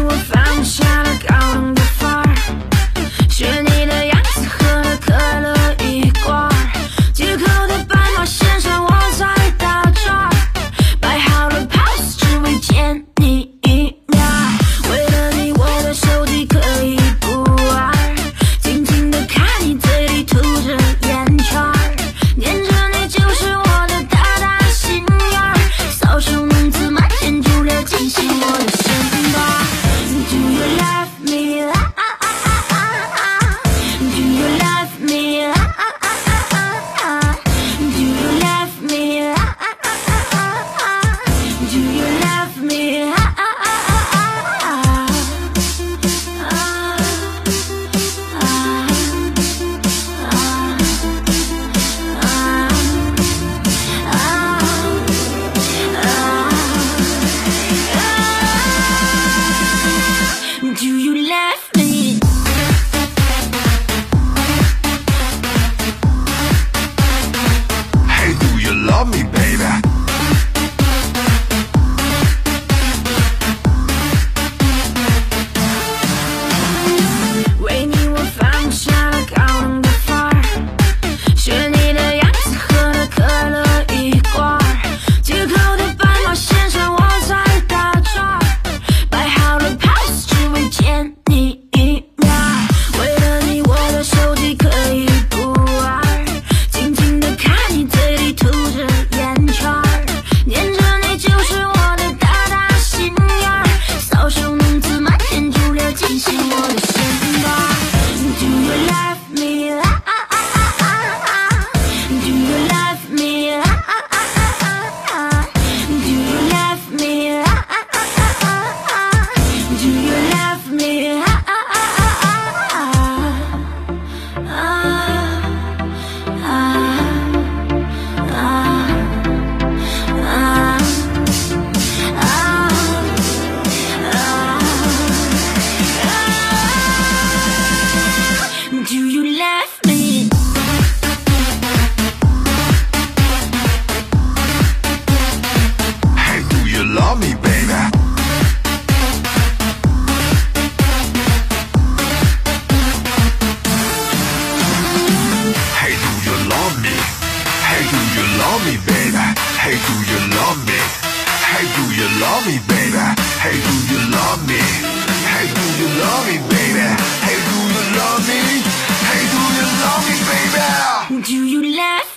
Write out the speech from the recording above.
you a fan shine a you left me. love me, baby. Hey, do you love me, baby? Hey, do you love me? Hey, do you love me, baby? Hey, do you love me? Hey, do you love me, baby? Hey, do you love me? Hey, do you love me, baby? Do you love